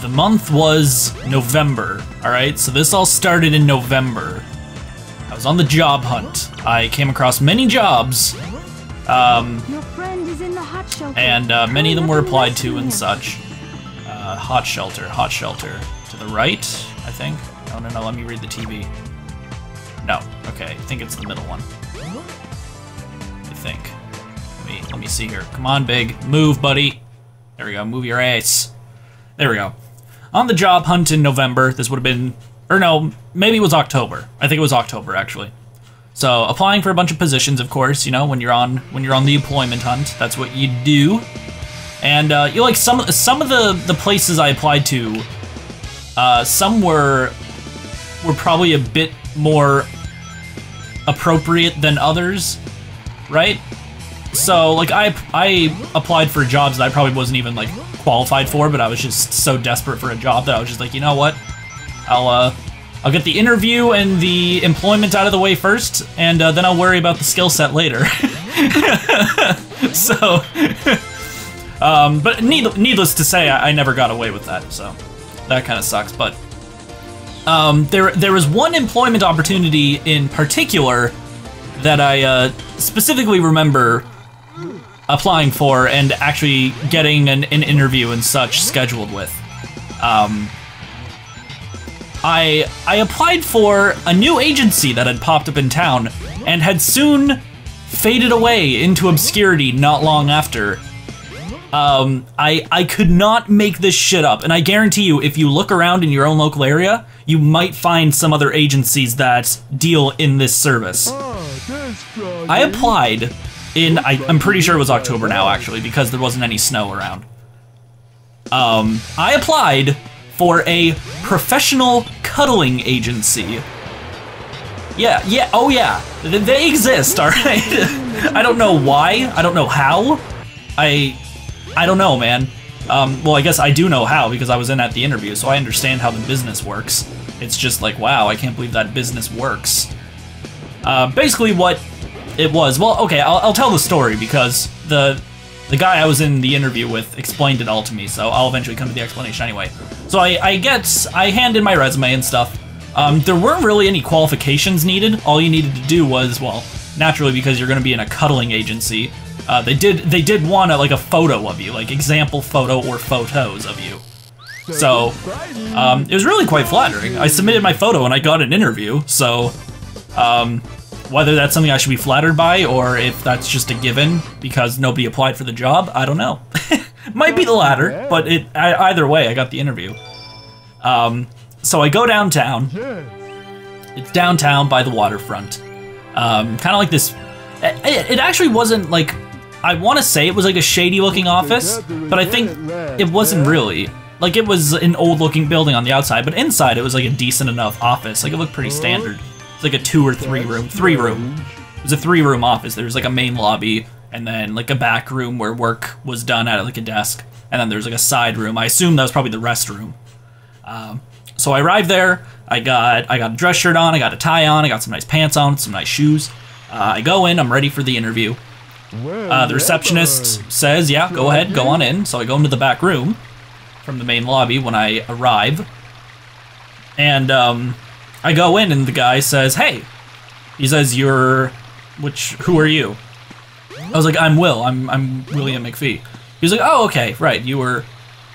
the month was November. All right, so this all started in November. I was on the job hunt. I came across many jobs, um, and uh, many of them were applied to and such. Uh, hot shelter, hot shelter. To the right, I think. No, no, no. Let me read the TV. No. Okay, I think it's the middle one. I think. Let me let me see here. Come on, big. Move, buddy. There we go. Move your ass. There we go. On the job hunt in November. This would have been, or no, maybe it was October. I think it was October actually. So applying for a bunch of positions, of course. You know, when you're on when you're on the employment hunt, that's what you do. And uh, you like some some of the the places I applied to, uh, some were were probably a bit more appropriate than others, right? So like I I applied for jobs that I probably wasn't even like qualified for, but I was just so desperate for a job that I was just like, you know what, I'll uh I'll get the interview and the employment out of the way first, and uh, then I'll worry about the skill set later. so, um, but need, needless to say, I, I never got away with that, so that kind of sucks. But um, there there was one employment opportunity in particular that I uh, specifically remember applying for and actually getting an, an interview and such scheduled with. Um, I I applied for a new agency that had popped up in town and had soon faded away into obscurity not long after. Um, I I could not make this shit up, and I guarantee you, if you look around in your own local area, you might find some other agencies that deal in this service. I applied in I, I'm pretty sure it was October now actually because there wasn't any snow around. Um, I applied for a professional cuddling agency. Yeah, yeah, oh yeah, Th- they exist, all right. I don't know why, I don't know how. I, I don't know, man. Um, well, I guess I do know how because I was in at the interview, so I understand how the business works. It's just like, wow, I can't believe that business works. Uh, basically, what it was. Well, okay, I'll, I'll tell the story because the the guy I was in the interview with explained it all to me, so I'll eventually come to the explanation anyway. So I, I get, I hand in my resume and stuff. Um, there weren't really any qualifications needed. All you needed to do was, well, naturally because you're going to be in a cuddling agency, uh, they did they did want a, like a photo of you, like example photo or photos of you. So um, it was really quite flattering. I submitted my photo and I got an interview. So um, whether that's something I should be flattered by or if that's just a given because nobody applied for the job, I don't know. Might be the latter, but it I, either way, I got the interview. Um, so I go downtown. It's downtown by the waterfront. Um, kind of like this. It, it actually wasn't like I want to say it was like a shady looking office, but I think it wasn't really. Like it was an old looking building on the outside, but inside it was like a decent enough office. Like it looked pretty standard. It's like a two or three room, three room. It was a three room office. There was like a main lobby and then like a back room where work was done at like a desk, and then there's like a side room. I assume that was probably the restroom. Um, so I arrived there. I got I got a dress shirt on. I got a tie on. I got some nice pants on. Some nice shoes. Uh, I go in. I'm ready for the interview. Uh, the receptionist says, "Yeah, go ahead, go on in." So I go into the back room from the main lobby when I arrive, and um, I go in, and the guy says, "Hey," he says, "You're, which? Who are you?" I was like, "I'm Will. I'm I'm William McPhee." He was like, "Oh, okay, right. You were,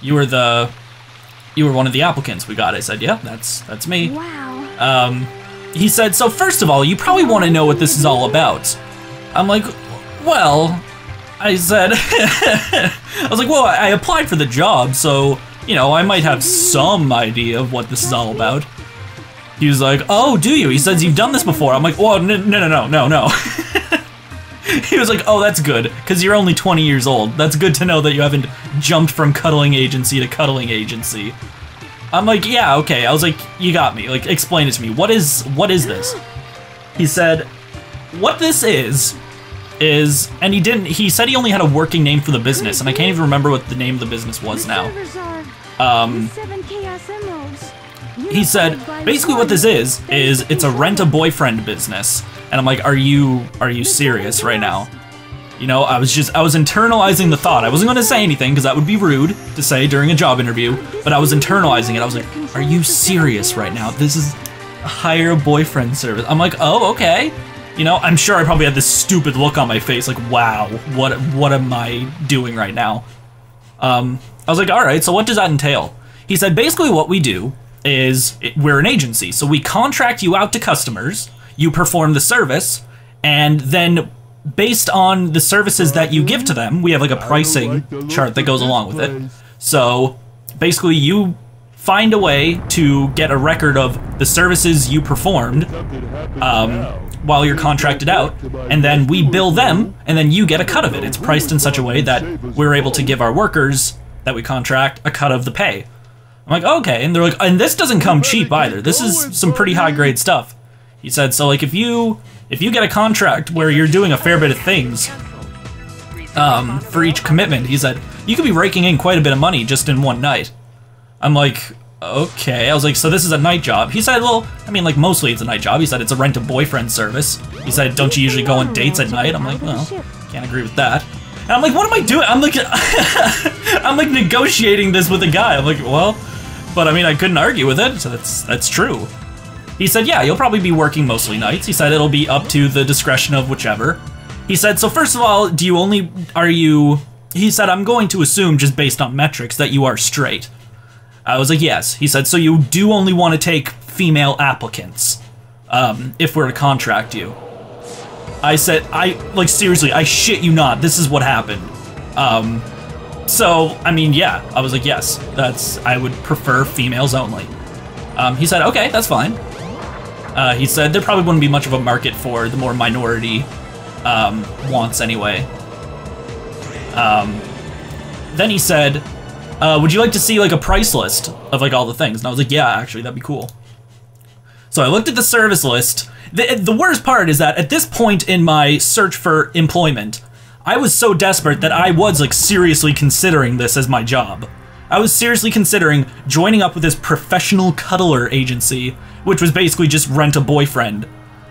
you were the, you were one of the applicants we got." I said, "Yeah, that's that's me." Wow. Um, he said, "So first of all, you probably want to know what this is all about." I'm like, "Well," I said, "I was like, well, I applied for the job, so you know, I might have some idea of what this is all about." He was like, "Oh, do you?" He says, "You've done this before." I'm like, "Well, no, no, no, no, no, no." he was like, "Oh, that's good, because you're only 20 years old. That's good to know that you haven't jumped from cuddling agency to cuddling agency." I'm like, "Yeah, okay." I was like, "You got me. Like, explain it to me. What is what is this?" He said, "What this is is," and he didn't. He said he only had a working name for the business, and I can't even remember what the name of the business was now. Um, seven chaos emeralds. He said basically what this is is it's a rent a boyfriend business and i'm like are you are you serious right now You know, I was just I was internalizing the thought. I wasn't going to say anything because that would be rude to say during a job interview, but I was internalizing it. I was like, "Are you serious right now? This is hire a boyfriend service." I'm like, "Oh, okay." You know, I'm sure I probably had this stupid look on my face like, "Wow, what what am I doing right now?" Um, I was like, "All right, so what does that entail?" He said, "Basically what we do is we're an agency. So we contract you out to customers, you perform the service, and then based on the services that you give to them, we have like a pricing chart that goes along with it. So basically, you find a way to get a record of the services you performed um, while you're contracted out, and then we bill them, and then you get a cut of it. It's priced in such a way that we're able to give our workers that we contract a cut of the pay. I'm like, okay, and they're like, and this doesn't come cheap either. This is some pretty high grade stuff. He said, so like if you if you get a contract where you're doing a fair bit of things um, for each commitment, he said, you could be raking in quite a bit of money just in one night. I'm like, okay. I was like, so this is a night job. He said, well, I mean, like mostly it's a night job. He said it's a rent a boyfriend service. He said, don't you usually go on dates at night? I'm like, well, can't agree with that. And I'm like, what am I doing? I'm like, I'm like negotiating this with a guy. I'm like, well, but I mean, I couldn't argue with it, so that's that's true. He said, yeah, you'll probably be working mostly nights. He said it'll be up to the discretion of whichever. He said, so first of all, do you only, are you, he said, I'm going to assume just based on metrics that you are straight. I was like, yes. He said, so you do only want to take female applicants um, if we're to contract you. I said, I, like, seriously, I shit you not, this is what happened. Um, so, I mean, yeah, I was like, yes, that's, I would prefer females only. Um, he said, okay, that's fine. Uh, he said there probably wouldn't be much of a market for the more minority um, wants anyway. Um, then he said, uh, would you like to see like a price list of like all the things? And I was like, yeah, actually, that'd be cool. So I looked at the service list. The, the worst part is that at this point in my search for employment, I was so desperate that I was like seriously considering this as my job. I was seriously considering joining up with this professional cuddler agency, which was basically just rent a boyfriend.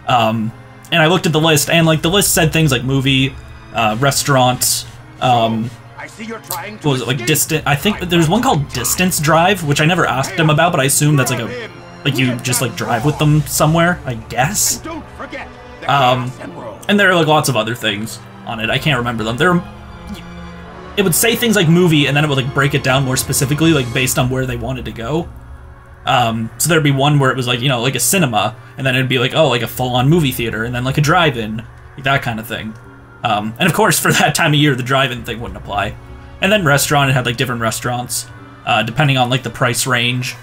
Um, and I looked at the list, and like the list said things like movie, uh, restaurant, um, what was it like distant? I think there's one called Distance Drive, which I never asked them about, but I assume that's like a like you just like drive with them somewhere. I guess. Um, and there are like lots of other things on it. I can't remember them. There, it would say things like movie, and then it would like break it down more specifically, like based on where they wanted to go. Um, so there'd be one where it was like you know like a cinema, and then it'd be like oh like a full-on movie theater, and then like a drive-in, like that kind of thing. Um, and of course, for that time of year, the drive-in thing wouldn't apply. And then restaurant, it had like different restaurants, uh, depending on like the price range.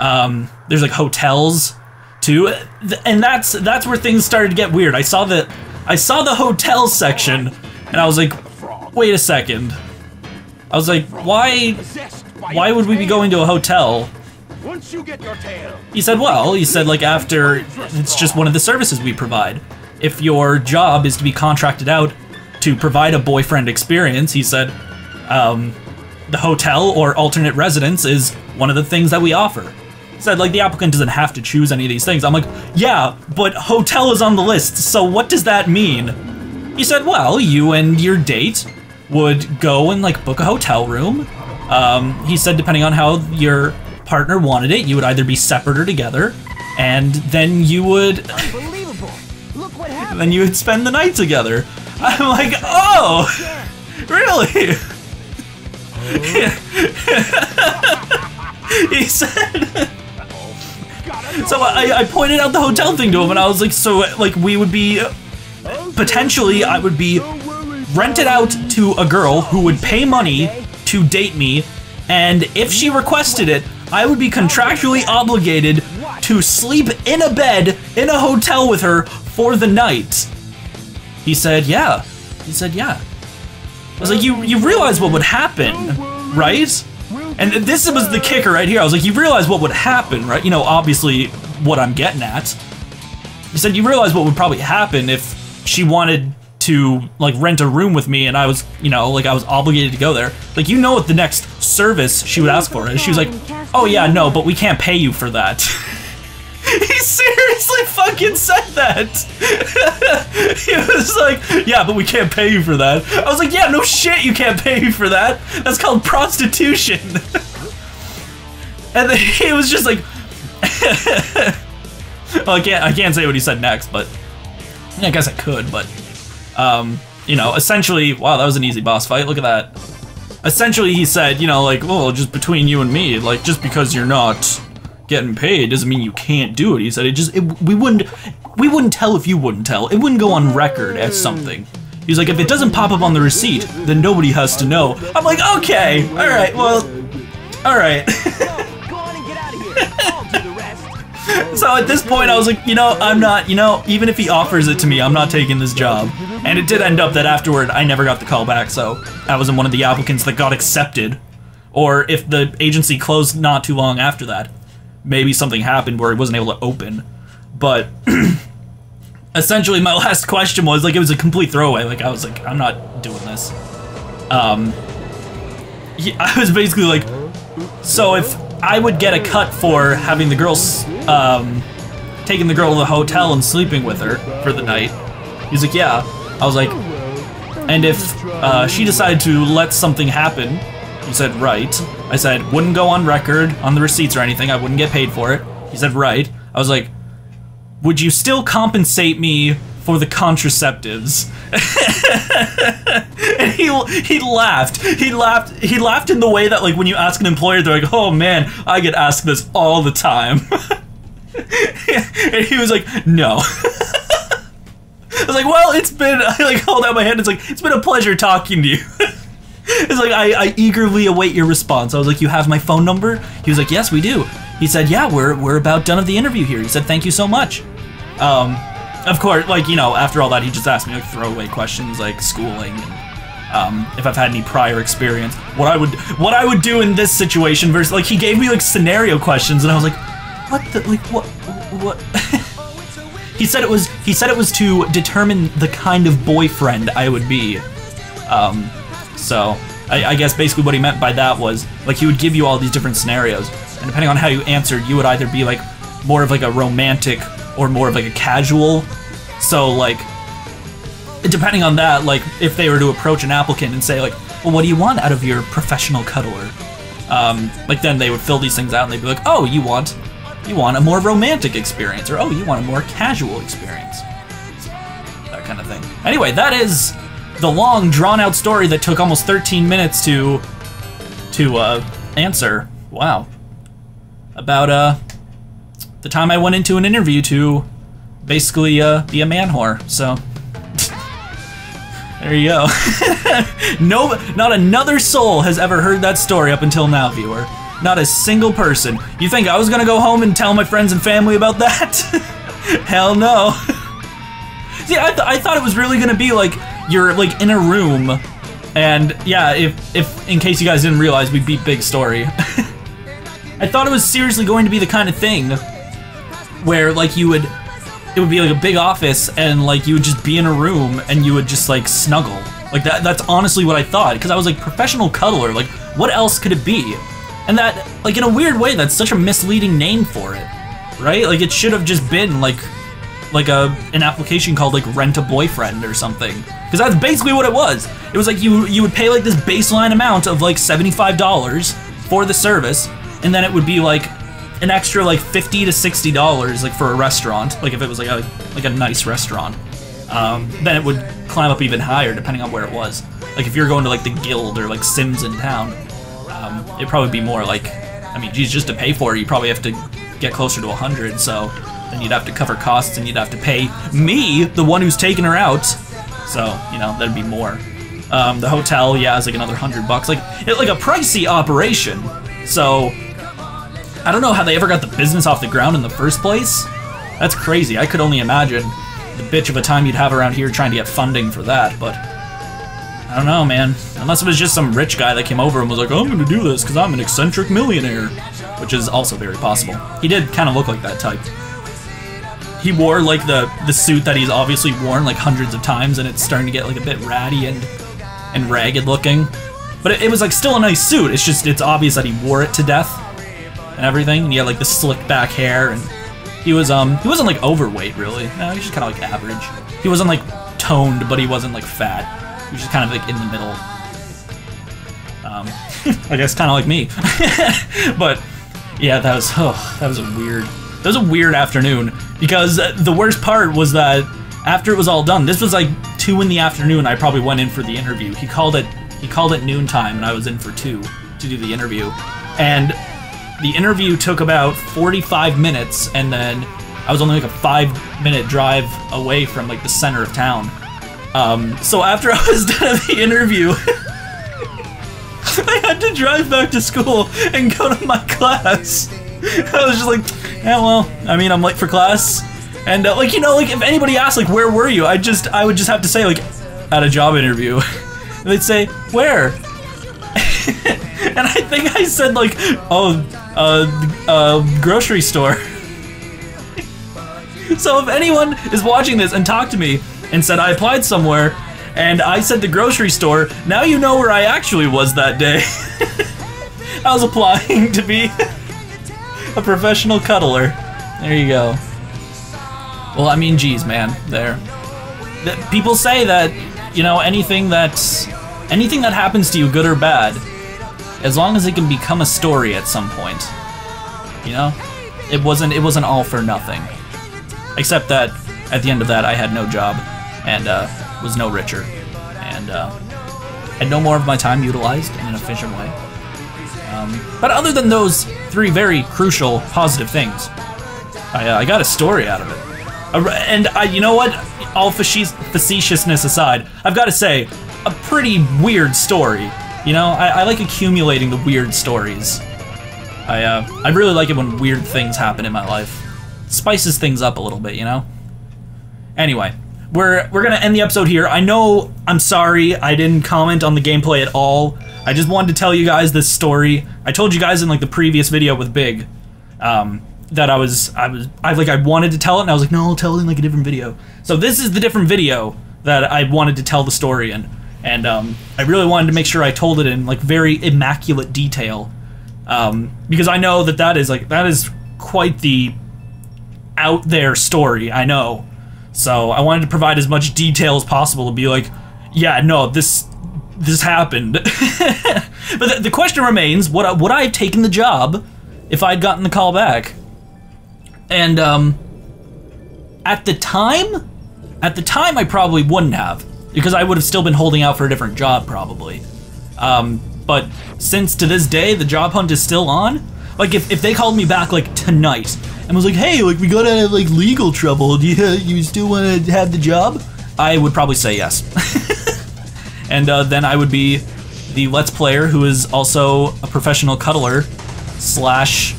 Um, there's like hotels too, and that's that's where things started to get weird. I saw the I saw the hotel section, and I was like, wait a second. I was like, why why would we be going to a hotel? He said, well, he said like after it's just one of the services we provide. If your job is to be contracted out to provide a boyfriend experience, he said, um, the hotel or alternate residence is one of the things that we offer. Said like the applicant doesn't have to choose any of these things. I'm like, yeah, but hotel is on the list, so what does that mean? He said, well, you and your date would go and like book a hotel room. Um, he said depending on how your partner wanted it, you would either be separate or together, and then you would Unbelievable. Look what happened. then you would spend the night together. I'm like, oh, really? he said. So I, I pointed out the hotel thing to him, and I was like, so like we would be potentially, I would be rented out to a girl who would pay money to date me, and if she requested it, I would be contractually obligated to sleep in a bed in a hotel with her for the night. He said, yeah. He said, yeah. I was like, you you realize what would happen, right? And this was the kicker right here. I was like, you realize what would happen, right? You know, obviously what I'm getting at. He said, you realize what would probably happen if she wanted to like rent a room with me and I was, you know, like I was obligated to go there. Like you know what the next service she would ask for is. She was like, "Oh yeah, no, but we can't pay you for that." he seriously fucking said that. he was like, "Yeah, but we can't pay you for that." I was like, "Yeah, no shit, you can't pay me for that. That's called prostitution." and then he was just like, "Well, I can't, I can't say what he said next, but I guess I could, but." Um, you know, essentially, wow, that was an easy boss fight. Look at that. Essentially, he said, you know, like, well, just between you and me, like, just because you're not getting paid doesn't mean you can't do it. He said it just, it, we wouldn't, we wouldn't tell if you wouldn't tell. It wouldn't go on record as something. He's like, if it doesn't pop up on the receipt, then nobody has to know. I'm like, okay, all right, well, all right. So at this point, I was like, you know, I'm not, you know, even if he offers it to me, I'm not taking this job. And it did end up that afterward, I never got the call back, so I wasn't one of the applicants that got accepted. Or if the agency closed not too long after that, maybe something happened where it wasn't able to open. But essentially, my last question was like, it was a complete throwaway. Like, I was like, I'm not doing this. Um, he- I was basically like, so if I would get a cut for having the girl, um, taking the girl to the hotel and sleeping with her for the night, he's like, yeah. I was like, and if uh, she decided to let something happen, he said, right. I said, wouldn't go on record on the receipts or anything. I wouldn't get paid for it. He said, right. I was like, would you still compensate me for the contraceptives? and he he laughed. He laughed. He laughed in the way that like when you ask an employer, they're like, "Oh man, I get asked this all the time." and he was like, "No." I was like, "Well, it's been." I like hold out my hand. It's like it's been a pleasure talking to you. It's like I, I eagerly await your response. I was like, "You have my phone number?" He was like, "Yes, we do." He said, "Yeah, we're we're about done of the interview here." He said, "Thank you so much." Um, of course, like you know, after all that, he just asked me like throwaway questions like schooling and um, if I've had any prior experience, what I would what I would do in this situation versus like he gave me like scenario questions and I was like, what the like what what. he said it was he said it was to determine the kind of boyfriend I would be. Um, so I, I guess basically what he meant by that was like he would give you all these different scenarios, and depending on how you answered, you would either be like more of like a romantic or more of like a casual. So like depending on that, like if they were to approach an applicant and say like, well, what do you want out of your professional cuddler? Um, like then they would fill these things out and they'd be like, oh, you want you want a more romantic experience, or oh, you want a more casual experience, that kind of thing. Anyway, that is the long, drawn-out story that took almost 13 minutes to to uh, answer. Wow, about uh the time I went into an interview to basically uh, be a man whore. So. There you go. no, not another soul has ever heard that story up until now, viewer. Not a single person. You think I was gonna go home and tell my friends and family about that? Hell no. See, I, th- I thought it was really gonna be like you're like in a room, and yeah, if if in case you guys didn't realize, we beat Big Story. I thought it was seriously going to be the kind of thing where like you would it would be like a big office and like you would just be in a room and you would just like snuggle. Like that that's honestly what i thought because i was like professional cuddler. Like what else could it be? And that like in a weird way that's such a misleading name for it right? Like it should have just been like like a an application called like rent a boyfriend or something. Because that's basically what it was. It was like you you would pay like this baseline amount of like $75 for the service and then it would be like an extra like 50 to 60 dollars like for a restaurant. Like if it was like a like a nice restaurant. Um, then it would climb up even higher depending on where it was. Like if you're going to like the guild or like sims in town um, it'd probably be more like i mean geez just to pay for it you probably have to get closer to 100 so then you'd have to cover costs and you'd have to pay me the one who's taking her out so you know that'd be more um, the hotel yeah is like another 100 bucks like it, like a pricey operation so I don't know how they ever got the business off the ground in the first place. That's crazy. I could only imagine the bitch of a time you'd have around here trying to get funding for that, but I don't know, man. Unless it was just some rich guy that came over and was like, I'm gonna do this because I'm an eccentric millionaire, which is also very possible. He did kind of look like that type. He wore like the the suit that he's obviously worn like hundreds of times, and it's starting to get like a bit ratty and and ragged looking. But it, it was like still a nice suit. It's just it's obvious that he wore it to death and everything. And he had like the slick back hair and He was um he wasn't like overweight really. No, he was just kind of like average. He wasn't like toned, but he wasn't like fat. He was just kind of like in the middle. Um, I guess kind of like me. but yeah, that was oh, that was a weird that was a weird afternoon because the worst part was that after it was all done, this was like two in the afternoon. I probably went in for the interview. He called it he called it noontime, and I was in for two to do the interview, and the interview took about 45 minutes, and then I was only like a five minute drive away from like the center of town. Um, so after I was done at the interview. I had to drive back to school and go to my class. I was just like, yeah, well, I mean, I'm late for class, and uh, like, you know, like if anybody asked, like, where were you? I just, I would just have to say, like, at a job interview. and they'd say, where? and I think I said, like, oh, uh, uh, grocery store. so if anyone is watching this and talked to me and said I applied somewhere, and I said the grocery store, now you know where I actually was that day. I was applying to be a professional cuddler. There you go. Well, I mean, geez, man, there. Th- People say that, you know, anything that's anything that happens to you, good or bad, as long as it can become a story at some point, you know, it wasn't it wasn't all for nothing. Except that at the end of that, I had no job and uh, was no richer, and uh, had no more of my time utilized in an efficient way. Um, but other than those three very crucial positive things, I, uh, I got a story out of it. And I, you know what? All facetiousness aside, I've got to say, a pretty weird story. You know, I, I like accumulating the weird stories. I, uh, I really like it when weird things happen in my life. Spices things up a little bit, you know? Anyway, we're we're gonna end the episode here. I know I'm sorry I didn't comment on the gameplay at all. I just wanted to tell you guys this story. I told you guys in like the previous video with Big, um, that I was I was I like I wanted to tell it and I was like, no, I'll tell it in like a different video. So this is the different video that I wanted to tell the story in. And um, I really wanted to make sure I told it in like very immaculate detail. Um, because I know that that is like that is quite the out there story, I know. So I wanted to provide as much detail as possible to be like, yeah, no, this this happened. but the, the question remains: I, would I have taken the job if I'd gotten the call back? And um, at the time, at the time, I probably wouldn't have because I would have still been holding out for a different job, probably. Um, but since to this day the job hunt is still on, like if, if they called me back like tonight and was like, hey, like we got out of like legal trouble, do you you still want to have the job? I would probably say yes. and uh, then I would be the Let's Player who is also a professional cuddler slash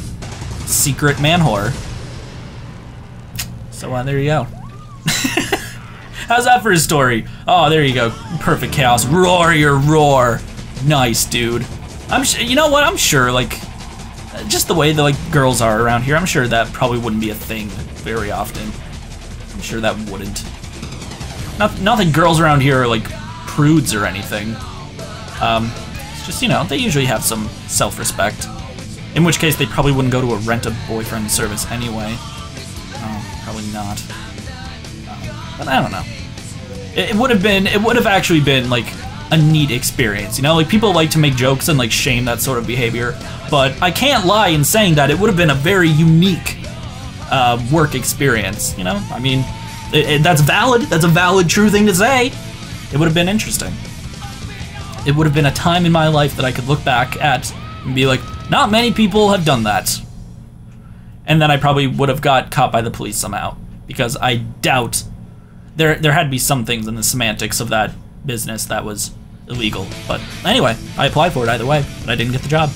secret man whore. So uh, there you go. How's that for a story? Oh, there you go. Perfect chaos. Roar your roar. Nice, dude. I'm you know what? I'm sure like just the way the like girls are around here. I'm sure that probably wouldn't be a thing very often. I'm sure that wouldn't. Not not that girls around here are like prudes or anything. Um, it's just you know they usually have some self-respect. In which case they probably wouldn't go to a rent a boyfriend service anyway. Oh, probably not. Um, but I don't know. It, it would have been. It would have actually been like a neat experience. You know, like people like to make jokes and like shame that sort of behavior, but I can't lie in saying that it would have been a very unique uh, work experience. You know, I mean, it, it- that's valid. That's a valid, true thing to say. It would have been interesting. It would have been a time in my life that I could look back at and be like, not many people have done that. And then I probably would have got caught by the police somehow because I doubt there there had to be some things in the semantics of that business that was illegal. But anyway, I applied for it either way, but I didn't get the job.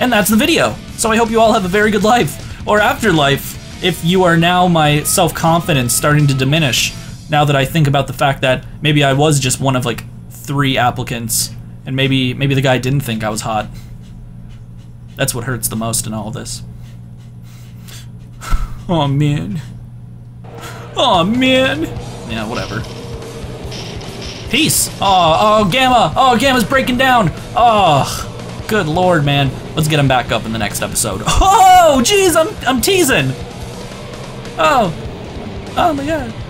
And that's the video. So I hope you all have a very good life or afterlife if you are now my self-confidence starting to diminish now that I think about the fact that maybe I was just one of like three applicants and maybe maybe the guy didn't think I was hot. That's what hurts the most in all this. Oh man. Oh man. Yeah, whatever. Peace. Oh, oh, Gamma. Oh, Gamma's breaking down. Oh, good lord, man. Let's get him back up in the next episode. Oh, jeez, I'm, I'm teasing. Oh. Oh my god.